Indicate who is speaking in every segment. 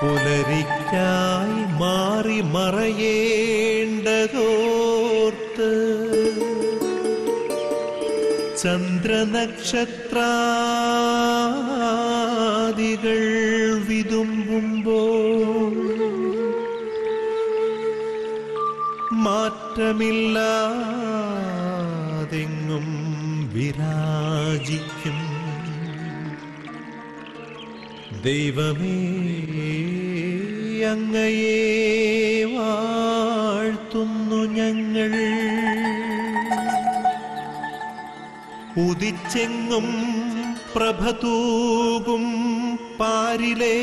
Speaker 1: പുലരിക്കായി മാറി മറയേണ്ടതോർത്ത് ചന്ദ്രനക്ഷത്രാദികൾ വിതുമ്പുമ്പോൾ മാറ്റമില്ലാതെങ്ങും വിരാജിക്കും. ദൈവമേ അങ്ങയെ വാഴ്ത്തുന്നു ഞങ്ങൾ. ഉദിച്ചെങ്ങും പ്രഭതൂകും പാരിലെ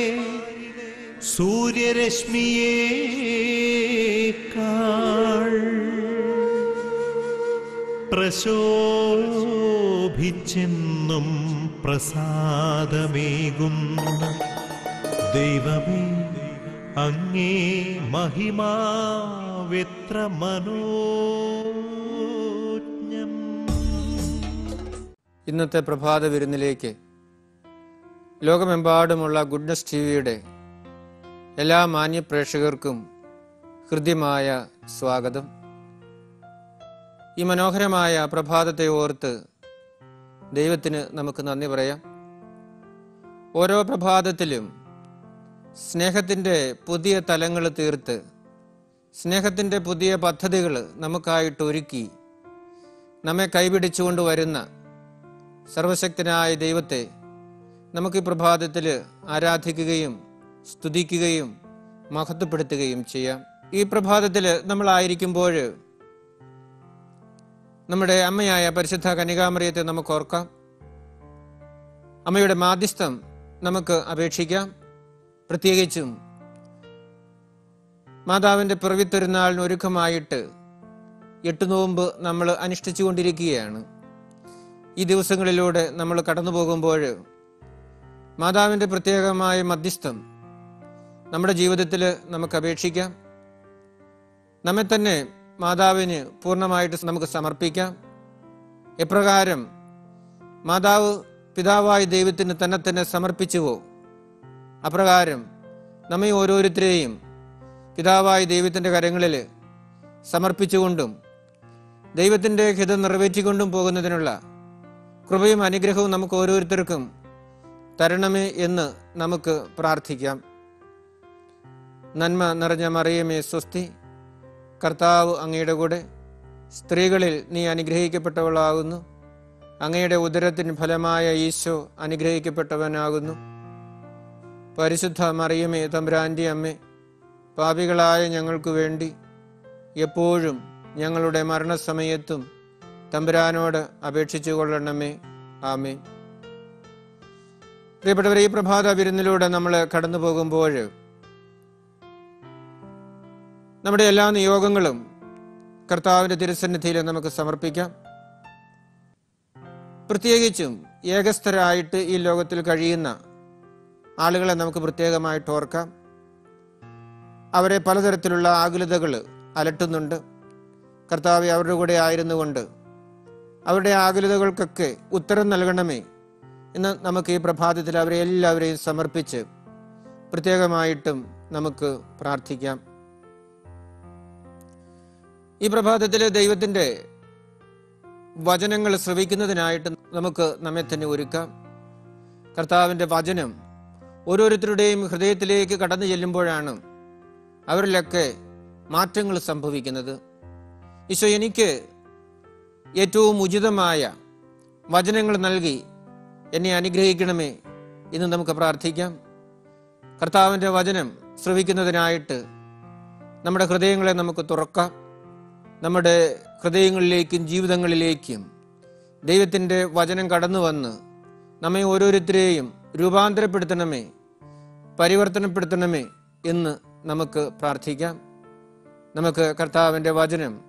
Speaker 1: സൂര്യരശ്മിയേക്കാൾ പ്രശോഭിച്ചെന്നും പ്രസാദമേകുന്ന. ദൈവമേ അങ്ങേ മഹിമാവെത്ര മനോജ്ഞം
Speaker 2: ഇന്നത്തെ പ്രഭാത വിരുന്നിലേക്ക് ലോകമെമ്പാടുമുള്ള ഗുഡ്നസ് ടി വിയുടെ എല്ലാ മാന്യപ്രേക്ഷകർക്കും ഹൃദ്യമായ സ്വാഗതം. ഈ മനോഹരമായ പ്രഭാതത്തെ ഓർത്ത് ദൈവത്തിന് നമുക്ക് നന്ദി പറയാം. ഓരോ പ്രഭാതത്തിലും സ്നേഹത്തിന്റെ പുതിയ തലങ്ങൾ തീർത്ത് സ്നേഹത്തിന്റെ പുതിയ പദ്ധതികൾ നമുക്കായിട്ട് ഒരുക്കി നമ്മെ കൈപിടിച്ചുകൊണ്ട് വരുന്ന സർവശക്തനായ ദൈവത്തെ നമുക്ക് ഈ പ്രഭാതത്തിൽ ആരാധിക്കുകയും സ്തുതിക്കുകയും മഹത്വപ്പെടുത്തുകയും ചെയ്യാം. ഈ പ്രഭാതത്തിൽ നമ്മളായിരിക്കുമ്പോൾ നമ്മുടെ അമ്മയായ പരിശുദ്ധ കനികാമറിയത്തെ നമുക്ക് ഓർക്കാം. അമ്മയുടെ മാധ്യസ്ഥം നമുക്ക് അപേക്ഷിക്കാം. പ്രത്യേകിച്ചും മാതാവിന്റെ പിറവിത്തൊരുനാളിന് ഒരുക്കമായിട്ട് എട്ട് നോമ്പ് നമ്മൾ അനുഷ്ഠിച്ചുകൊണ്ടിരിക്കുകയാണ് ഈ ദിവസങ്ങളിലൂടെ നമ്മൾ കടന്നു പോകുമ്പോൾ മാതാവിന്റെ പ്രത്യേകമായ മധ്യസ്ഥം നമ്മുടെ ജീവിതത്തിൽ നമുക്ക് അപേക്ഷിക്കാം. നമ്മെ തന്നെ മാതാവിന് പൂർണമായിട്ട് നമുക്ക് സമർപ്പിക്കാം. എപ്രകാരം മാതാവ് പിതാവായ ദൈവത്തിന് തന്നെ തന്നെ സമർപ്പിച്ചുവോ? അപ്രകാരം നമ്മെ ഓരോരുത്തരെയും പിതാവായ ദൈവത്തിന്റെ കരങ്ങളിൽ സമർപ്പിച്ചുകൊണ്ടും ദൈവത്തിന്റെ ഹിതം നിറവേറ്റിക്കൊണ്ടും പോകുന്നതിനുള്ള കൃപയും അനുഗ്രഹവും നമുക്ക് ഓരോരുത്തർക്കും തരണമേ എന്ന് നമുക്ക് പ്രാർത്ഥിക്കാം. നന്മ നിറഞ്ഞ മറിയമേ സ്വസ്തി. കർത്താവ് അങ്ങയുടെ കൂടെ സ്ത്രീകളിൽ നീ അനുഗ്രഹിക്കപ്പെട്ടവളാകുന്നു. അങ്ങയുടെ ഉദരത്തിന് ഫലമായ ഈശോ അനുഗ്രഹിക്കപ്പെട്ടവനാകുന്നു. പരിശുദ്ധ മറിയമേ തമ്പുരാന്റെ അമ്മേ പാപികളായ ഞങ്ങൾക്കു വേണ്ടി എപ്പോഴും ഞങ്ങളുടെ മരണസമയത്തും തമ്പുരാനോട് അപേക്ഷിച്ചു കൊള്ളണമേ. ആമേ പ്രിയപ്പെട്ടവർ ഈ പ്രഭാത വിരുന്നിലൂടെ നമ്മൾ കടന്നു പോകുമ്പോൾ നമ്മുടെ എല്ലാ നിയോഗങ്ങളും കർത്താവിന്റെ തിരുസന്നിധിയിൽ നമുക്ക് സമർപ്പിക്കാം. പ്രത്യേകിച്ചും ഏകസ്ഥരായിട്ട് ഈ ലോകത്തിൽ കഴിയുന്ന ആളുകളെ നമുക്ക് പ്രത്യേകമായിട്ട് ഓർക്കാം. അവരെ പലതരത്തിലുള്ള ആകുലതകൾ അലട്ടുന്നുണ്ട്. കർത്താവ് അവരുടെ കൂടെ ആയിരുന്നുകൊണ്ട് അവരുടെ ആകുലതകൾക്കൊക്കെ ഉത്തരം നൽകണമേ എന്ന് നമുക്ക് ഈ പ്രഭാതത്തിൽ അവരെ എല്ലാവരെയും സമർപ്പിച്ച് പ്രത്യേകമായിട്ടും നമുക്ക് പ്രാർത്ഥിക്കാം. ഈ പ്രഭാതത്തിൽ ദൈവത്തിന്റെ വചനങ്ങൾ ശ്രവിക്കുന്നതിനായിട്ട് നമുക്ക് നമ്മെ തന്നെ ഒരുക്കാം. കർത്താവിന്റെ വചനം ഓരോരുത്തരുടെയും ഹൃദയത്തിലേക്ക് കടന്നു ചെല്ലുമ്പോഴാണ് അവരിലൊക്കെ മാറ്റങ്ങൾ സംഭവിക്കുന്നത്. ഈശോ എനിക്ക് ഏറ്റവും ഉചിതമായ വചനങ്ങൾ നൽകി എന്നെ അനുഗ്രഹിക്കണമേ എന്ന് നമുക്ക് പ്രാർത്ഥിക്കാം. കർത്താവിന്റെ വചനം ശ്രവിക്കുന്നതിനായിട്ട് നമ്മുടെ ഹൃദയങ്ങളെ നമുക്ക് തുറക്കാം. നമ്മുടെ ഹൃദയങ്ങളിലേക്കും ജീവിതങ്ങളിലേക്കും ദൈവത്തിന്റെ വചനം കടന്നു വന്ന് നമ്മെ ഓരോരുത്തരെയും രൂപാന്തരപ്പെടുത്തണമേ പരിവർത്തനപ്പെടുത്തണമേ എന്ന് നമുക്ക് പ്രാർത്ഥിക്കാം. നമുക്ക് കർത്താവിന്റെ വചനം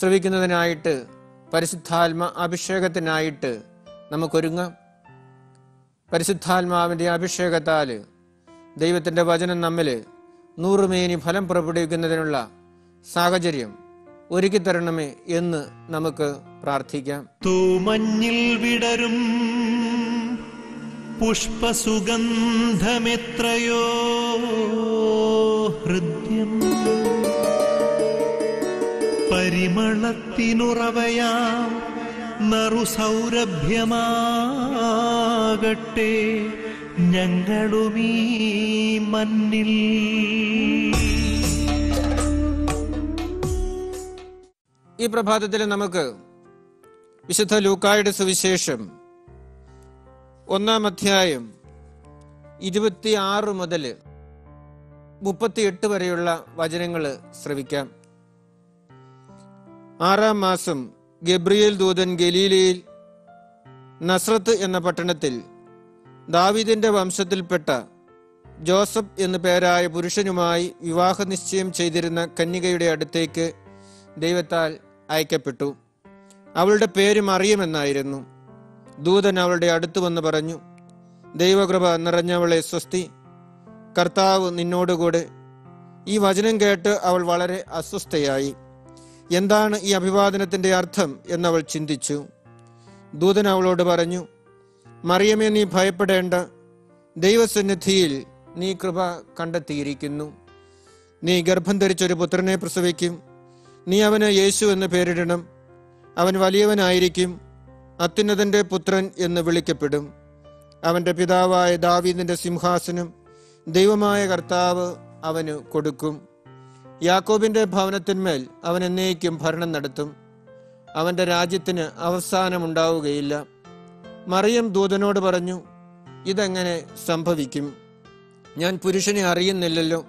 Speaker 2: ശ്രവിക്കുന്നതിനായിട്ട് പരിശുദ്ധാത്മ അഭിഷേകത്തിനായിട്ട് നമുക്കൊരുങ്ങാം. പരിശുദ്ധാത്മാവിന്റെ അഭിഷേകത്താൽ ദൈവത്തിന്റെ വചനം നമ്മിൽ നൂറുമേനി ഫലം പുറപ്പെടുവിക്കുന്നതിനുള്ള സാഹചര്യം ഒരുക്കി തരണമേ എന്ന് നമുക്ക് പ്രാർത്ഥിക്കാം.
Speaker 1: തൂമഞ്ഞിൽ വിടരും പുഷ്പസുഗന്ധമെത്രയോ ഹൃദ്യം. പരിമളത്തിനുറവയാം നറുസൗരഭ്യമാകട്ടെ ഞങ്ങളുമീ മണ്ണിൽ.
Speaker 2: ഈ പ്രഭാതത്തിൽ നമുക്ക് വിശുദ്ധ ലൂക്കായുടെ സുവിശേഷം ഒന്നാം അധ്യായം ഇരുപത്തിയാറ് മുതൽ മുപ്പത്തിയെട്ട് വരെയുള്ള വചനങ്ങൾ ശ്രവിക്കാം. ആറാം മാസം ഗബ്രിയേൽ ദൂതൻ ഗലീലയിൽ നസ്രത്ത് എന്ന പട്ടണത്തിൽ ദാവിദിന്റെ വംശത്തിൽപ്പെട്ട ജോസഫ് എന്നു പേരായ പുരുഷനുമായി വിവാഹ നിശ്ചയം ചെയ്തിരുന്ന കന്യകയുടെ അടുത്തേക്ക് ദൈവത്താൽ അയക്കപ്പെട്ടു. അവളുടെ പേര് മറിയുമെന്നായിരുന്നു ദൂതൻ അവളുടെ അടുത്ത് വന്ന് പറഞ്ഞു ദൈവകൃപ നിറഞ്ഞവളെ സ്വസ്തി. കർത്താവ് നിന്നോടുകൂടെ. ഈ വചനം കേട്ട് അവൾ വളരെ അസ്വസ്ഥയായി. എന്താണ് ഈ അഭിവാദനത്തിന്റെ അർത്ഥം? എന്നവൾ ചിന്തിച്ചു. ദൂതൻ അവളോട് പറഞ്ഞു മറിയമേ നീ ഭയപ്പെടേണ്ട. ദൈവസന്നിധിയിൽ നീ കൃപ കണ്ടെത്തിയിരിക്കുന്നു. നീ ഗർഭം ധരിച്ചൊരു പുത്രനെ പ്രസവിക്കും. നീ അവന് യേശു എന്ന് പേരിടണം. അവൻ വലിയവനായിരിക്കും. അത്യുന്നതന്റെ പുത്രൻ എന്ന് വിളിക്കപ്പെടും. അവന്റെ പിതാവായ ദാവീദിന്റെ സിംഹാസനം ദൈവമായ കർത്താവ് അവന് കൊടുക്കും. യാക്കോബിന്റെ ഭവനത്തിന്മേൽ അവൻ എന്നേക്കും ഭരണം നടത്തും. അവന്റെ രാജ്യത്തിന് അവസാനമുണ്ടാവുകയില്ല. മറിയം ദൂതനോട് പറഞ്ഞു ഇതെങ്ങനെ സംഭവിക്കും? ഞാൻ പുരുഷനെ അറിയുന്നില്ലല്ലോ.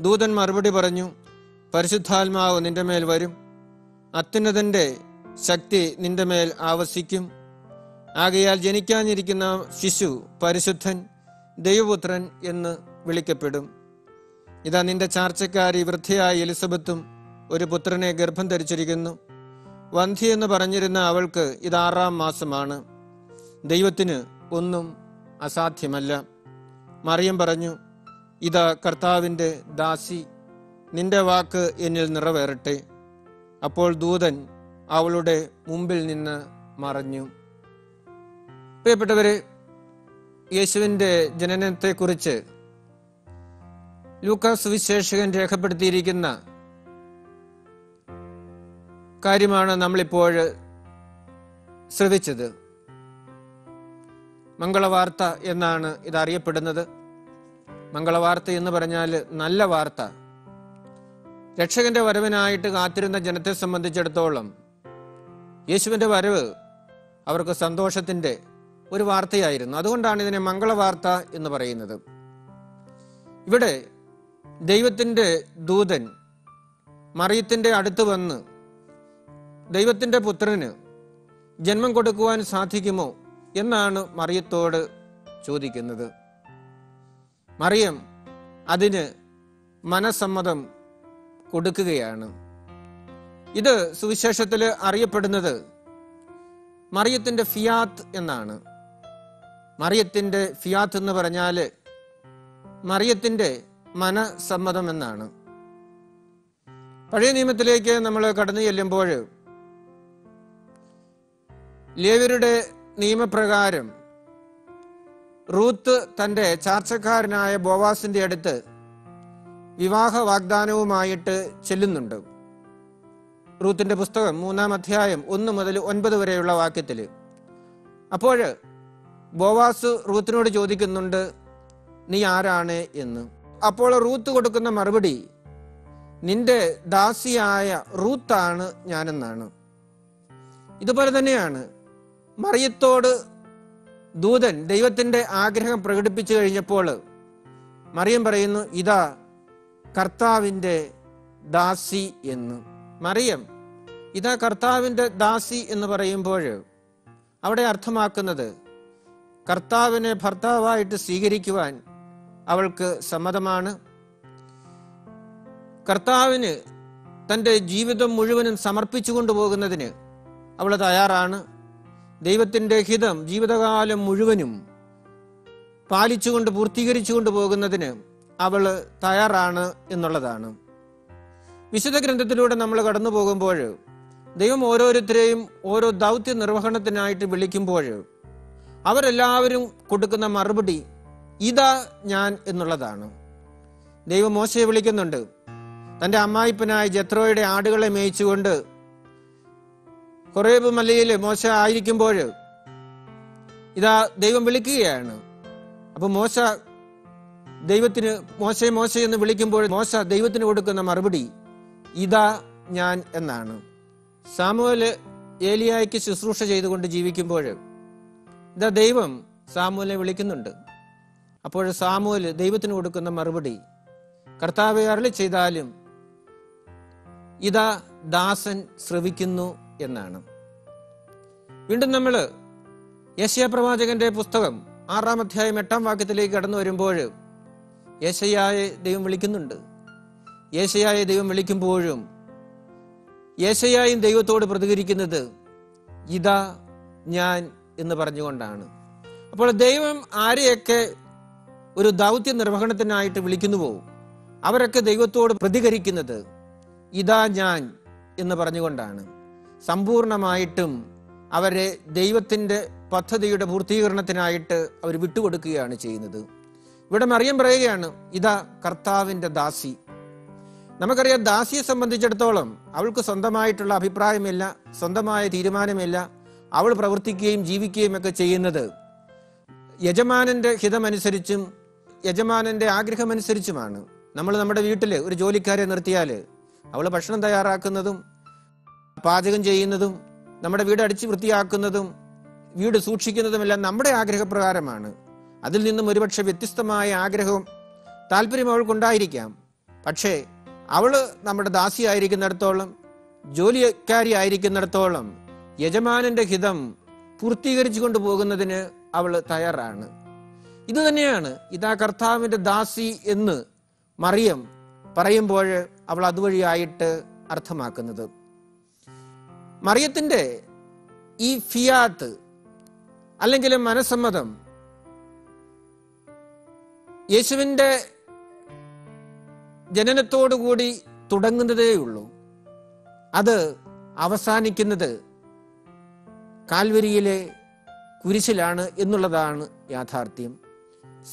Speaker 2: ദൂതൻ മറുപടി പറഞ്ഞു പരിശുദ്ധാത്മാവ് നിന്റെ മേൽ വരും. അത്യുന്നതന്റെ ശക്തി നിന്റെ മേൽ ആവസിക്കും. ആകയാൽ ജനിക്കാനിരിക്കുന്ന ശിശു പരിശുദ്ധൻ ദൈവപുത്രൻ എന്ന് വിളിക്കപ്പെടും. ഇതാ നിന്റെ ചാർച്ചക്കാരി വൃദ്ധയായ എലിസബത്തും ഒരു പുത്രനെ ഗർഭം ധരിച്ചിരിക്കുന്നു. വന്ധി എന്ന് പറഞ്ഞിരുന്ന അവൾക്ക് ഇത് ആറാം മാസമാണ്. ദൈവത്തിന് ഒന്നും അസാധ്യമല്ല. മറിയം പറഞ്ഞു ഇതാ കർത്താവിന്റെ ദാസി നിന്റെ വാക്ക് എന്നിൽ നിറവേറട്ടെ. അപ്പോൾ ദൂതൻ അവളുടെ മുമ്പിൽ നിന്ന് മറഞ്ഞു. പ്രിയപ്പെട്ടവരെ യേശുവിന്റെ ജനനത്തെക്കുറിച്ച് ലൂക്കാസ് സുവിശേഷകൻ രേഖപ്പെടുത്തിയിരിക്കുന്ന കാര്യമാണ് നമ്മളിപ്പോൾ ശ്രവിച്ചത്. മംഗളവാർത്ത എന്നാണ് ഇത് അറിയപ്പെടുന്നത് മംഗളവാർത്ത എന്ന് പറഞ്ഞാൽ നല്ല വാർത്ത. രക്ഷകന്റെ വരവിനായിട്ട് കാത്തിരുന്ന ജനത്തെ സംബന്ധിച്ചിടത്തോളം യേശുവിന്റെ വരവ് അവർക്ക് സന്തോഷത്തിന്റെ ഒരു വാർത്തയായിരുന്നു. അതുകൊണ്ടാണ് ഇതിനെ മംഗളവാർത്ത എന്ന് പറയുന്നത്. ഇവിടെ ദൈവത്തിന്റെ ദൂതൻ മറിയത്തിന്റെ അടുത്ത് വന്ന് ദൈവത്തിന്റെ പുത്രന് ജന്മം കൊടുക്കുവാൻ സാധിക്കുമോ എന്നാണ് മറിയത്തോട് ചോദിക്കുന്നത്. മറിയം അതിന് മനസമ്മതം കൊടുക്കുകയാണ്. ഇത് സുവിശേഷത്തിൽ അറിയപ്പെടുന്നത് മറിയത്തിന്റെ ഫിയാത്ത് എന്നാണ്. മറിയത്തിന്റെ ഫിയാത്ത് എന്ന് പറഞ്ഞാൽ മറിയത്തിന്റെ മനസമ്മതം എന്നാണ്. പഴയ നിയമത്തിലേക്ക് നമ്മൾ കടന്നു ചെല്ലുമ്പോൾ ലേവരുടെ നിയമപ്രകാരം റൂത്ത് തന്റെ ചാർച്ചക്കാരനായ ബോവാസിന്റെ അടുത്ത് വിവാഹ വാഗ്ദാനവുമായിട്ട് ചെല്ലുന്നുണ്ട്. റൂത്തിന്റെ പുസ്തകം മൂന്നാം അധ്യായം ഒന്ന് മുതൽ ഒൻപത് വരെയുള്ള വാക്യത്തിൽ അപ്പോൾ ബോവാസ് റൂത്തിനോട് ചോദിക്കുന്നുണ്ട് നീ ആരാണ് എന്ന്? അപ്പോൾ റൂത്ത് കൊടുക്കുന്ന മറുപടി നിന്റെ ദാസിയായ റൂത്താണ് ഞാനെന്നാണ്. ഇതുപോലെ തന്നെയാണ് മറിയത്തോട് ദൂതൻ ദൈവത്തിന്റെ ആഗ്രഹം പ്രകടിപ്പിച്ചു കഴിഞ്ഞപ്പോൾ മറിയം പറയുന്നു ഇതാ കർത്താവിന്റെ ദാസി എന്ന്. മറിയം. ഇതാ കർത്താവിന്റെ ദാസി എന്ന് പറയുമ്പോൾ അവിടെ അർത്ഥമാക്കുന്നത് കർത്താവിനെ ഭർത്താവായിട്ട് സ്വീകരിക്കുവാൻ അവൾക്ക് സമ്മതമാണ്. കർത്താവിന് തന്റെ ജീവിതം മുഴുവനും സമർപ്പിച്ചു കൊണ്ടുപോകുന്നതിന് അവൾ തയ്യാറാണ്. ദൈവത്തിന്റെ ഹിതം ജീവിതകാലം മുഴുവനും പാലിച്ചുകൊണ്ട് പൂർത്തീകരിച്ചു പോകുന്നതിന് അവൾ തയ്യാറാണ് എന്നുള്ളതാണ്. വിശുദ്ധ ഗ്രന്ഥത്തിലൂടെ നമ്മൾ കടന്നു പോകുമ്പോൾ ദൈവം ഓരോരുത്തരെയും ഓരോ ദൗത്യ നിർവഹണത്തിനായിട്ട് വിളിക്കുമ്പോൾ അവരെല്ലാവരും കൊടുക്കുന്ന മറുപടി ഇതാ ഞാൻ എന്നുള്ളതാണ്. ദൈവം മോശയെ വിളിക്കുന്നുണ്ട്. തന്റെ അമ്മായിപ്പനായ ജത്രോയുടെ ആടുകളെ മേയിച്ചുകൊണ്ട് കുറേബ് മലയിൽ മോശ ആയിരിക്കുമ്പോൾ ഇതാ ദൈവം വിളിക്കുകയാണ്. അപ്പൊ മോശ ദൈവത്തിന് മോശ മോശ എന്ന് വിളിക്കുമ്പോൾ മോശ ദൈവത്തിന് കൊടുക്കുന്ന മറുപടി ഇതാ ഞാൻ എന്നാണ്. സാമുവൽ ഏലിയായ്ക്ക് ശുശ്രൂഷ ചെയ്തുകൊണ്ട് ജീവിക്കുമ്പോൾ ഇതാ ദൈവം സാമുവലെ വിളിക്കുന്നുണ്ട്. അപ്പോൾ സാമൂൽ ദൈവത്തിന് കൊടുക്കുന്ന മറുപടി കർത്താവെ അരളി ചെയ്താലും ഇതാ ദാസൻ ശ്രവിക്കുന്നു എന്നാണ്. വീണ്ടും നമ്മൾ യേശയ പ്രവാചകന്റെ പുസ്തകം ആറാം അധ്യായം എട്ടാം വാക്യത്തിലേക്ക് കടന്നു വരുമ്പോൾ യേശയായെ ദൈവം വിളിക്കുന്നുണ്ട്. യേശയായെ ദൈവം വിളിക്കുമ്പോഴും യേശയായും ദൈവത്തോട് പ്രതികരിക്കുന്നത് ഇതാ ഞാൻ എന്ന് പറഞ്ഞുകൊണ്ടാണ്. അപ്പോൾ ദൈവം ആരെയൊക്കെ ഒരു ദൗത്യ നിർവഹണത്തിനായിട്ട് വിളിക്കുന്നുവോ അവരൊക്കെ ദൈവത്തോട് പ്രതികരിക്കുന്നത് ഇതാ ഞാൻ എന്ന് പറഞ്ഞുകൊണ്ടാണ്. സമ്പൂർണമായിട്ടും അവരെ ദൈവത്തിന്റെ പദ്ധതിയുടെ പൂർത്തീകരണത്തിനായിട്ട് അവർ വിട്ടുകൊടുക്കുകയാണ് ചെയ്യുന്നത്. ഇവിടെ മറിയം പറയുകയാണ് ഇതാ കർത്താവിന്റെ ദാസി. നമുക്കറിയാം ദാസിയെ സംബന്ധിച്ചിടത്തോളം അവൾക്ക് സ്വന്തമായിട്ടുള്ള അഭിപ്രായമില്ല സ്വന്തമായ തീരുമാനമില്ല. അവൾ പ്രവർത്തിക്കുകയും ജീവിക്കുകയും ഒക്കെ ചെയ്യുന്നത് യജമാനന്റെ ഹിതമനുസരിച്ചും യജമാനന്റെ ആഗ്രഹമനുസരിച്ചുമാണ്. നമ്മൾ നമ്മുടെ വീട്ടിൽ ഒരു ജോലിക്കാരെ നിർത്തിയാൽ അവൾ ഭക്ഷണം തയ്യാറാക്കുന്നതും പാചകം ചെയ്യുന്നതും നമ്മുടെ വീട് അടിച്ചു വൃത്തിയാക്കുന്നതും വീട് സൂക്ഷിക്കുന്നതുമെല്ലാം നമ്മുടെ ആഗ്രഹപ്രകാരമാണ്. അതിൽ നിന്നും ഒരുപക്ഷെ വ്യത്യസ്തമായ ആഗ്രഹവും താല്പര്യം അവൾക്കുണ്ടായിരിക്കാം. പക്ഷേ അവൾ നമ്മുടെ ദാസിയായിരിക്കുന്നിടത്തോളം ജോലിക്കാരി ആയിരിക്കുന്നിടത്തോളം യജമാനന്റെ ഹിതം പൂർത്തീകരിച്ചു കൊണ്ടുപോകുന്നതിന് അവൾ തയ്യാറാണ്. ഇത് തന്നെയാണ് ഇതാ കർത്താവിന്റെ ദാസി എന്ന് മറിയം പറയുമ്പോൾ അവൾ അതുവഴിയായിട്ട് അർത്ഥമാക്കുന്നത്. മറിയത്തിന്റെ ഈ ഫിയാത്ത് അല്ലെങ്കിൽ മനസ്സമ്മതം യേശുവിന്റെ ജനനത്തോടുകൂടി തുടങ്ങുന്നതേയുള്ളൂ അത് അവസാനിക്കുന്നത് കാൽവരിയിലെ കുരിശിലാണ് എന്നുള്ളതാണ് യാഥാർത്ഥ്യം.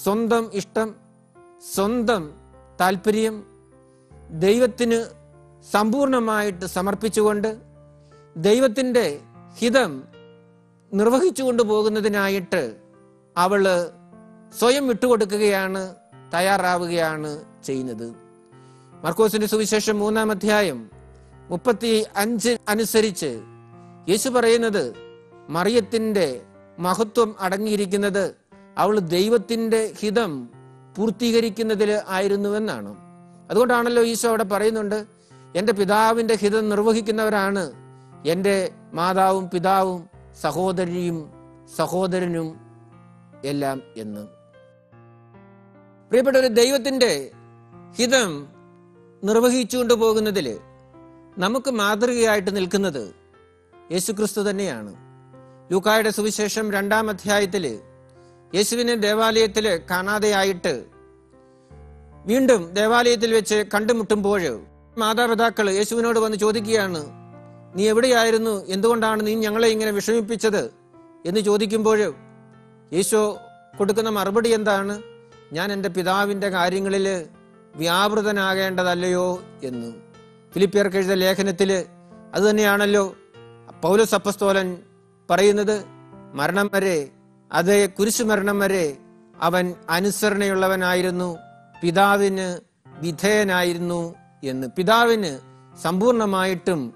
Speaker 2: സ്വന്തം ഇഷ്ടം സ്വന്തം താല്പര്യം ദൈവത്തിന് സമ്പൂർണമായിട്ട് സമർപ്പിച്ചുകൊണ്ട് ദൈവത്തിന്റെ ഹിതം നിർവഹിച്ചു കൊണ്ടുപോകുന്നതിനായിട്ട് അവൾ സ്വയം വിട്ടുകൊടുക്കുകയാണ് തയ്യാറാവുകയാണ് ചെയ്യുന്നത്. മർക്കോസിന്റെ സുവിശേഷം മൂന്നാം അധ്യായം മുപ്പത്തി അഞ്ച് അനുസരിച്ച് യേശു പറയുന്നത് മറിയത്തിന്റെ മഹത്വം അടങ്ങിയിരിക്കുന്നത് അവൾ ദൈവത്തിന്റെ ഹിതം പൂർത്തീകരിക്കുന്നതിൽ ആയിരുന്നുവെന്നാണ്. അതുകൊണ്ടാണല്ലോ ഈശോ അവിടെ പറയുന്നുണ്ട് എന്റെ പിതാവിന്റെ ഹിതം നിർവഹിക്കുന്നവരാണ് എന്റെ മാതാവും പിതാവും സഹോദരിയും സഹോദരനും എല്ലാം എന്ന്. പ്രിയപ്പെട്ടവർ ദൈവത്തിന്റെ ഹിതം നിർവഹിച്ചുകൊണ്ട് പോകുന്നതിൽ നമുക്ക് മാതൃകയായിട്ട് നിൽക്കുന്നത് യേശുക്രിസ്തു തന്നെയാണ്. ലൂക്കായുടെ സുവിശേഷം രണ്ടാം അധ്യായത്തിൽ യേശുവിനെ ദേവാലയത്തിൽ കാണാതെയായിട്ട് വീണ്ടും ദേവാലയത്തിൽ വെച്ച് കണ്ടുമുട്ടുമ്പോൾ മാതാപിതാക്കൾ യേശുവിനോട് വന്ന് ചോദിക്കുകയാണ് നീ എവിടെയായിരുന്നു? എന്തുകൊണ്ടാണ് നീ ഞങ്ങളെ ഇങ്ങനെ വിഷമിപ്പിച്ചത്? എന്ന് ചോദിക്കുമ്പോൾ യേശു കൊടുക്കുന്ന മറുപടി എന്താണ്? ഞാൻ എന്റെ പിതാവിന്റെ കാര്യങ്ങളിൽ വ്യാപൃതനാകേണ്ടതല്ലയോ എന്ന്. ഫിലിപ്പിയർക്ക് എഴുതിയ ലേഖനത്തിൽ അതുതന്നെയാണല്ലോ പൗലോസ് അപ്പസ്തോലൻ പറയുന്നത്. മരണം വരെ അത് കുരിശു മരണം വരെ അവൻ അനുസരണയുള്ളവനായിരുന്നു പിതാവിന് വിധേയനായിരുന്നു എന്ന്. പിതാവിന് സമ്പൂർണമായിട്ടും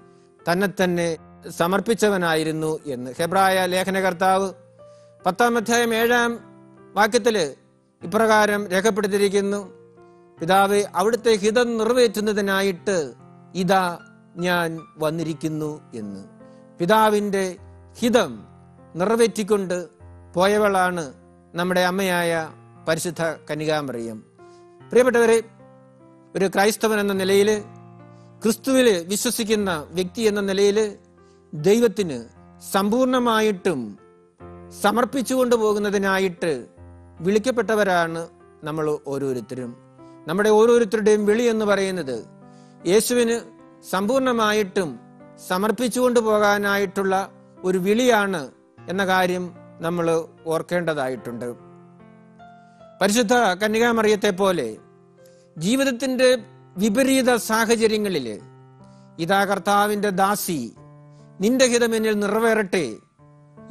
Speaker 2: തന്നെ തന്നെ സമർപ്പിച്ചവനായിരുന്നു എന്ന്. ഹെബ്രായ ലേഖനകർത്താവ് പത്താം അധ്യായം ഏഴാം വാക്യത്തിൽ ഇപ്രകാരം രേഖപ്പെടുത്തിയിരിക്കുന്നു. പിതാവെ അവിടുത്തെ ഹിതം നിറവേറ്റുന്നതിനായിട്ട് ഇതാ ഞാൻ വന്നിരിക്കുന്നു എന്ന്. പിതാവിന്റെ ഹിതം നിറവേറ്റിക്കൊണ്ട് പോയവളാണ് നമ്മുടെ അമ്മയായ പരിശുദ്ധ കനികാമറിയം പ്രിയപ്പെട്ടവരെ ഒരു ക്രൈസ്തവൻ എന്ന നിലയിൽ ക്രിസ്തുവിൽ വിശ്വസിക്കുന്ന വ്യക്തി എന്ന നിലയിൽ ദൈവത്തിന് സമ്പൂർണമായിട്ടും സമർപ്പിച്ചുകൊണ്ട് പോകുന്നതിനായിട്ട് വിളിക്കപ്പെട്ടവരാണ് നമ്മൾ ഓരോരുത്തരും. നമ്മുടെ ഓരോരുത്തരുടെയും വിളി എന്ന് പറയുന്നത് യേശുവിന് സമ്പൂർണമായിട്ടും സമർപ്പിച്ചുകൊണ്ട് പോകാനായിട്ടുള്ള ഒരു വിളിയാണ് എന്ന കാര്യം നമ്മൾ ഓർക്കേണ്ടതായിട്ടുണ്ട്. പരിശുദ്ധ കന്യകാമറിയത്തെ പോലെ ജീവിതത്തിന്റെ വിപരീത സാഹചര്യങ്ങളിൽ ഇതാ കർത്താവിന്റെ ദാസി നിന്റെ ഹിതം എന്നിൽ നിറവേറട്ടെ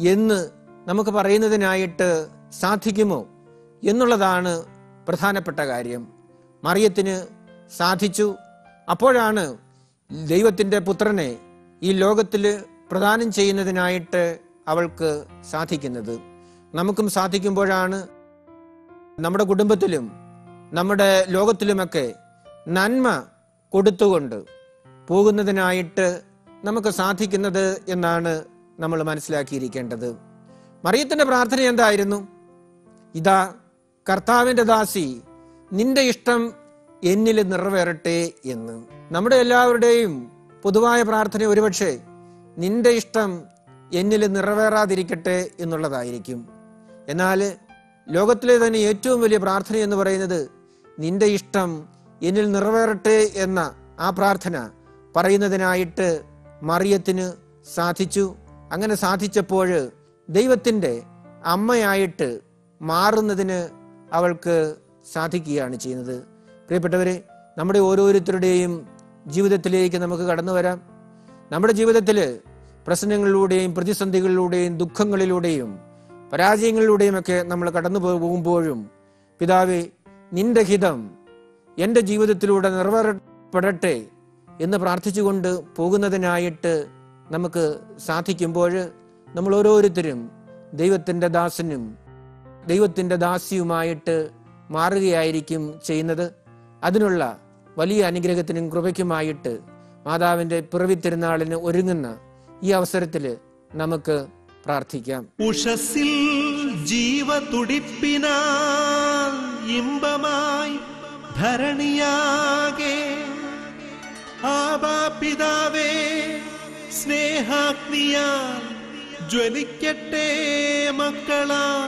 Speaker 2: എന്ന് നമുക്ക് പറയുന്നതിനായിട്ട് സാധിക്കുമോ? എന്നുള്ളതാണ് പ്രധാനപ്പെട്ട കാര്യം. മറിയത്തിന് സാധിച്ചു. അപ്പോഴാണ് ദൈവത്തിന്റെ പുത്രനെ ഈ ലോകത്തിൽ പ്രദാനം ചെയ്യുന്നതിനായിട്ട് അവൾക്ക് സാധിക്കുന്നത്. നമുക്കും സാധിക്കുമ്പോഴാണ് നമ്മുടെ കുടുംബത്തിലും നമ്മുടെ ലോകത്തിലുമൊക്കെ നന്മ കൊടുത്തുകൊണ്ട് പോകുന്നതിനായിട്ട് നമുക്ക് സാധിക്കുന്നത് എന്നാണ് നമ്മൾ മനസ്സിലാക്കിയിരിക്കേണ്ടത്. മറിയത്തിന്റെ പ്രാർത്ഥന എന്തായിരുന്നു? ഇതാ കർത്താവിന്റെ ദാസി നിന്റെ ഇഷ്ടം എന്നിൽ നിറവേറട്ടെ എന്ന്. നമ്മുടെ എല്ലാവരുടെയും പൊതുവായ പ്രാർത്ഥന ഒരുപക്ഷെ നിന്റെ ഇഷ്ടം എന്നിൽ നിറവേറാതിരിക്കട്ടെ എന്നുള്ളതായിരിക്കും. എന്നാൽ ലോകത്തിലെ തന്നെ ഏറ്റവും വലിയ പ്രാർത്ഥന എന്ന് പറയുന്നത് നിന്റെ ഇഷ്ടം എന്നിൽ നിറവേറട്ടെ എന്ന ആ പ്രാർത്ഥന പറയുന്നതിനായിട്ട് മറിയത്തിന് സാധിച്ചു. അങ്ങനെ സാധിച്ചപ്പോൾ ദൈവത്തിന്റെ അമ്മയായിട്ട് മാറുന്നതിന് അവൾക്ക് സാധിക്കുകയാണ് ചെയ്യുന്നത്. പ്രിയപ്പെട്ടവരെ നമ്മുടെ ഓരോരുത്തരുടെയും ജീവിതത്തിലേക്ക് നമുക്ക് കടന്നു വരാം. നമ്മുടെ ജീവിതത്തിൽ പ്രശ്നങ്ങളിലൂടെയും പ്രതിസന്ധികളിലൂടെയും ദുഃഖങ്ങളിലൂടെയും പരാജയങ്ങളിലൂടെയും ഒക്കെ നമ്മൾ കടന്നു പോകുമ്പോഴും പിതാവെ നിന്റെ ഹിതം എന്റെ ജീവിതത്തിലൂടെ നിറവേറപ്പെടട്ടെ എന്ന് പ്രാർത്ഥിച്ചുകൊണ്ട് പോകുന്നതിനായിട്ട് നമുക്ക് സാധിക്കുമ്പോൾ നമ്മൾ ഓരോരുത്തരും ദൈവത്തിന്റെ ദാസനും ദൈവത്തിന്റെ ദാസിയുമായിട്ട് മാറുകയായിരിക്കും ചെയ്യുന്നത്. അതിനുള്ള വലിയ അനുഗ്രഹത്തിനും കൃപയ്ക്കുമായിട്ട് മാതാവിന്റെ പിറവി തിരുനാളിന് ഒരുങ്ങുന്ന ഈ അവസരത്തിൽ നമുക്ക് പ്രാർത്ഥിക്കാം.
Speaker 1: ഉഷസിൽ ജീവതുടിപ്പിനാൽ ഇമ്പമായി ധരണിയാകെ ആബാ പിതാവേ സ്നേഹാഗ്നിയാൽ ജ്വലിക്കട്ടെ മക്കളാ.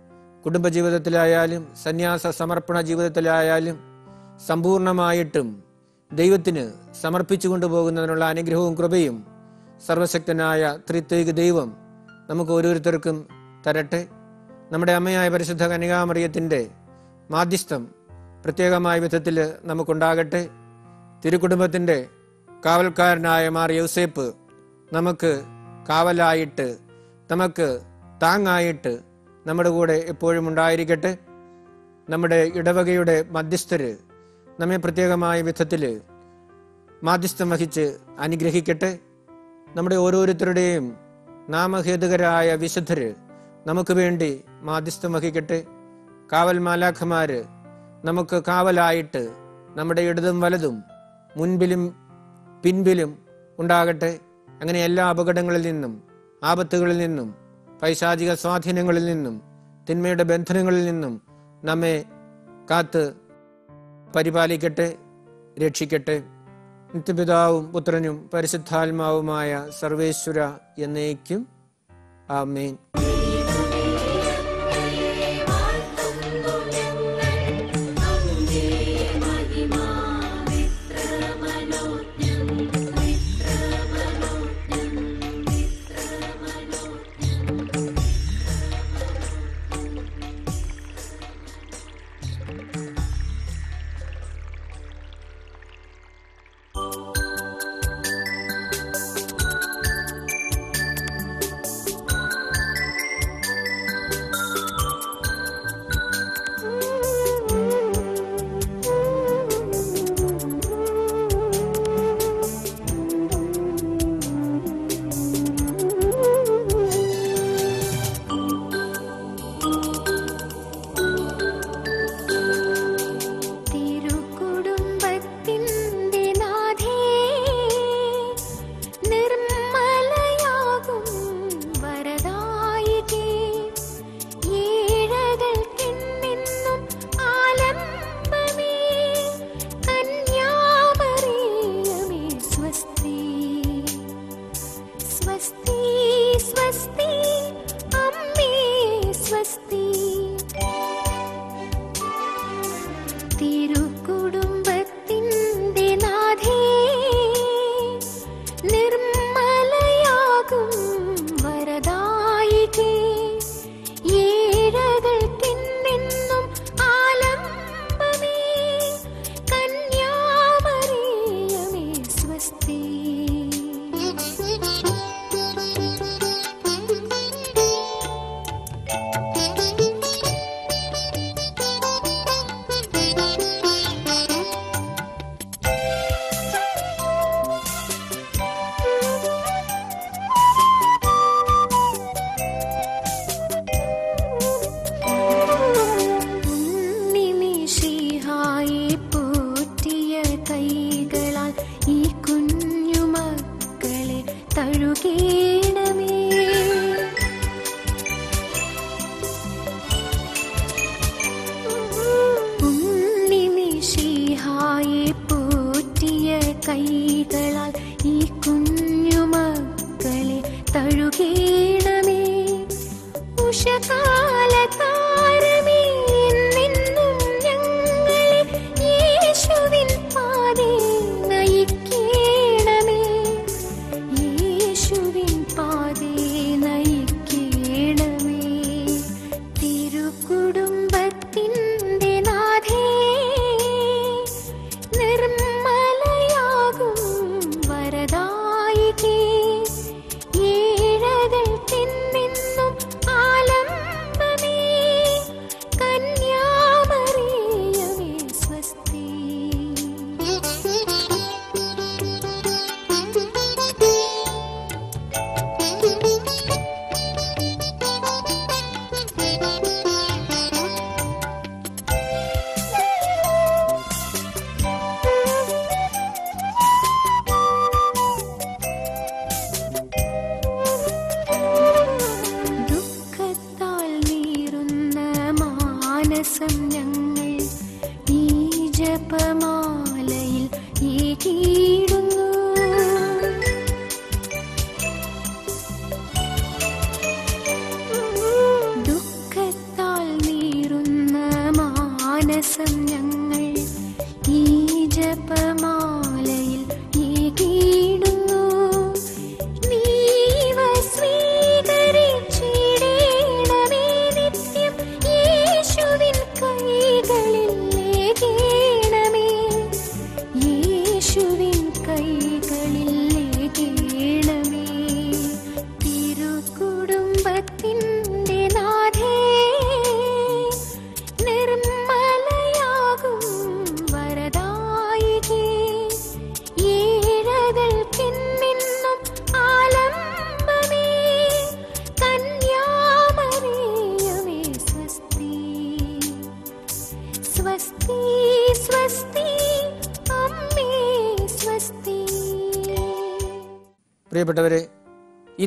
Speaker 2: കുടുംബജീവിതത്തിലായാലും സന്യാസ സമർപ്പണ ജീവിതത്തിലായാലും സമ്പൂർണമായിട്ടും ദൈവത്തിന് സമർപ്പിച്ചു കൊണ്ടുപോകുന്നതിനുള്ള അനുഗ്രഹവും കൃപയും സർവശക്തനായ ത്രിത്വൈക ദൈവം നമുക്ക് ഓരോരുത്തർക്കും തരട്ടെ. നമ്മുടെ അമ്മയായ പരിശുദ്ധ കനികാമറിയത്തിന്റെ മാധ്യസ്ഥം പ്രത്യേകമായ വിധത്തിൽ നമുക്കുണ്ടാകട്ടെ. തിരുക്കുടുംബത്തിന്റെ കാവൽക്കാരനായ മാർ യൗസേപ്പ് നമുക്ക് കാവലായിട്ട് നമുക്ക് താങ്ങായിട്ട് നമ്മുടെ കൂടെ എപ്പോഴും ഉണ്ടായിരിക്കട്ടെ. നമ്മുടെ ഇടവകയുടെ മധ്യസ്ഥര് നമ്മെ പ്രത്യേകമായ വിധത്തിൽ മാധ്യസ്ഥം വഹിച്ച് അനുഗ്രഹിക്കട്ടെ. നമ്മുടെ ഓരോരുത്തരുടെയും നാമഹേതുകരായ വിശുദ്ധര് നമുക്ക് വേണ്ടി മാധ്യസ്ഥം വഹിക്കട്ടെ. കാവൽ മാലാഖമാര് നമുക്ക് കാവലായിട്ട് നമ്മുടെ ഇടതും വലതും മുൻപിലും പിൻപിലും ഉണ്ടാകട്ടെ. അങ്ങനെ എല്ലാ അപകടങ്ങളിൽ നിന്നും ആപത്തുകളിൽ നിന്നും പൈശാചിക സ്വാധീനങ്ങളിൽ നിന്നും തിന്മയുടെ ബന്ധനങ്ങളിൽ നിന്നും നമ്മെ കാത്ത് പരിപാലിക്കട്ടെ രക്ഷിക്കട്ടെ. നിത്യപിതാവും പുത്രനും പരിശുദ്ധാത്മാവുമായ സർവേശ്വര എന്നേക്കും. ആമേൻ.
Speaker 3: கைகள்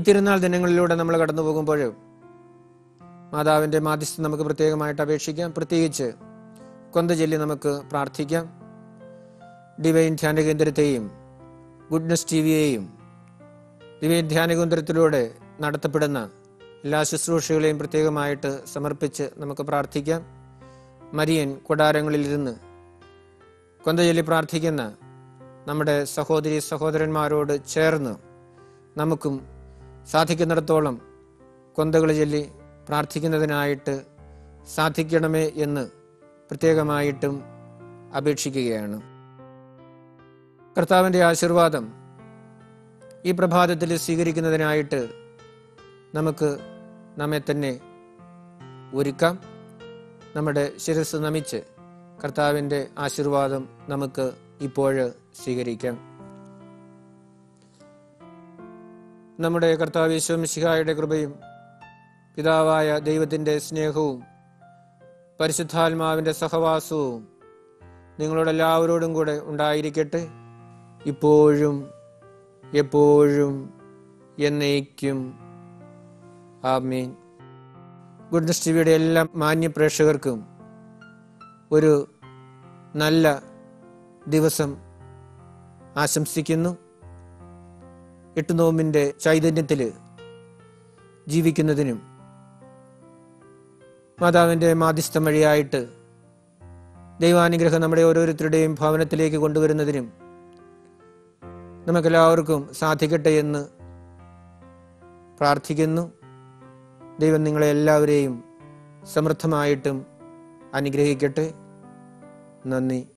Speaker 3: തിരുനാൾ ദിനങ്ങളിലൂടെ നമ്മൾ കടന്നു പോകുമ്പോൾ മാതാവിന്റെ മാധ്യസ്ഥം നമുക്ക് പ്രത്യേകമായിട്ട് അപേക്ഷിക്കാം. പ്രത്യേകിച്ച് കൊന്ത ചൊല്ലി നമുക്ക് പ്രാർത്ഥിക്കാം. ഡിവൈൻ ധ്യാന കേന്ദ്രത്തെയും ഗുഡ്നസ് ടി വിയെയും ഡിവൈൻ ധ്യാന കേന്ദ്രത്തിലൂടെ നടത്തപ്പെടുന്ന എല്ലാ ശുശ്രൂഷകളെയും പ്രത്യേകമായിട്ട് സമർപ്പിച്ച് നമുക്ക് പ്രാർത്ഥിക്കാം. മരിയൻ കൊടാരങ്ങളിലിരുന്ന് കൊന്ത ചൊല്ലി പ്രാർത്ഥിക്കുന്ന നമ്മുടെ സഹോദരി സഹോദരന്മാരോട് ചേർന്ന് നമുക്കും സാധിക്കുന്നിടത്തോളം കൊന്തകൾ ചൊല്ലി പ്രാർത്ഥിക്കുന്നതിനായിട്ട് സാധിക്കണമേ എന്ന് പ്രത്യേകമായിട്ടും അപേക്ഷിക്കുകയാണ്. കർത്താവിന്റെ ആശീർവാദം ഈ പ്രഭാതത്തിൽ സ്വീകരിക്കുന്നതിനായിട്ട് നമുക്ക് നമ്മെ തന്നെ ഒരുക്കാം. നമ്മുടെ ശിരസ് നമിച്ച് കർത്താവിന്റെ ആശീർവാദം നമുക്ക് ഇപ്പോൾ സ്വീകരിക്കാം. നമ്മുടെ കർത്താവ് യേശുമിശിഹായുടെ കൃപയും പിതാവായ ദൈവത്തിന്റെ സ്നേഹവും പരിശുദ്ധാത്മാവിന്റെ സഹവാസവും നിങ്ങളുടെ എല്ലാവരോടും കൂടെ ഉണ്ടായിരിക്കട്ടെ. ഇപ്പോഴും എപ്പോഴും എന്നേക്കും. ആമീൻ. ഗുഡ്നസ് ടിവിയുടെ എല്ലാ മാന്യ പ്രേക്ഷകർക്കും ഒരു നല്ല ദിവസം ആശംസിക്കുന്നു.
Speaker 2: എട്ട് നോമ്പിന്റെ ചൈതന്യത്തിൽ ജീവിക്കുന്നതിനും മാതാവിന്റെ മാധ്യസ്ഥം വഴിയായിട്ട് ദൈവാനുഗ്രഹം നമ്മുടെ ഓരോരുത്തരുടെയും ഭവനത്തിലേക്ക് കൊണ്ടുവരുന്നതിനും നമുക്കെല്ലാവർക്കും സാധിക്കട്ടെ എന്ന് പ്രാർത്ഥിക്കുന്നു. ദൈവം നിങ്ങളെ എല്ലാവരെയും സമൃദ്ധമായിട്ടും അനുഗ്രഹിക്കട്ടെ. നന്ദി.